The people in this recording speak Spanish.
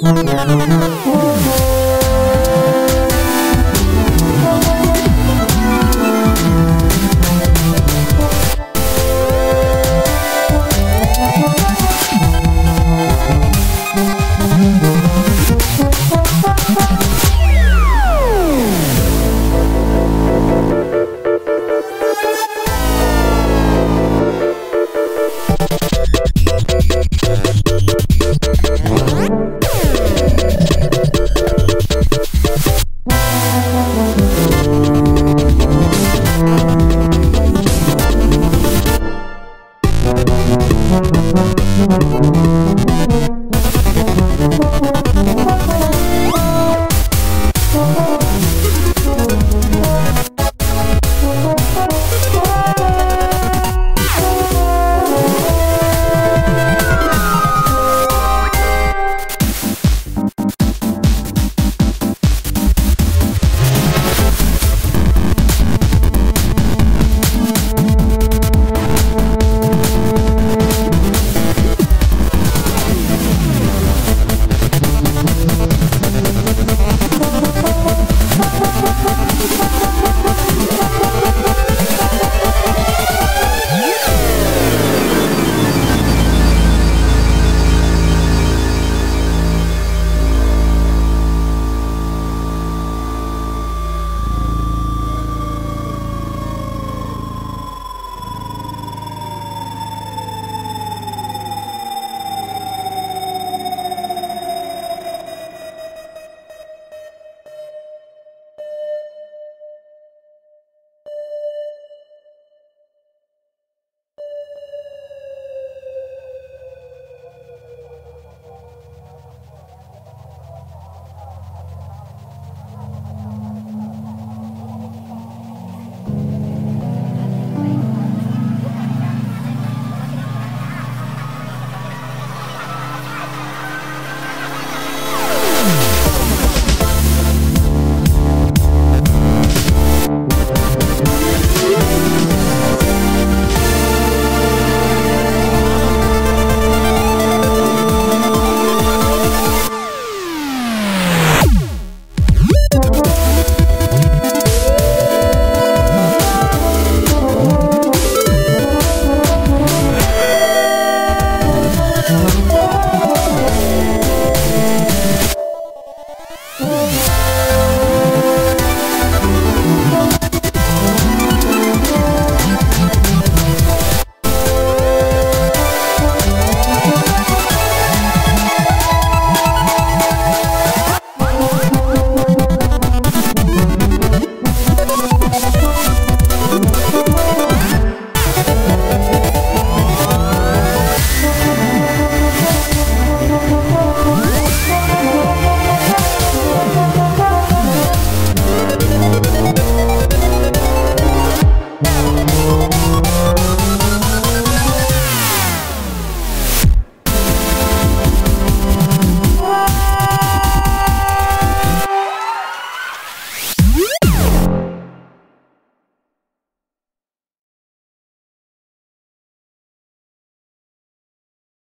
Oh.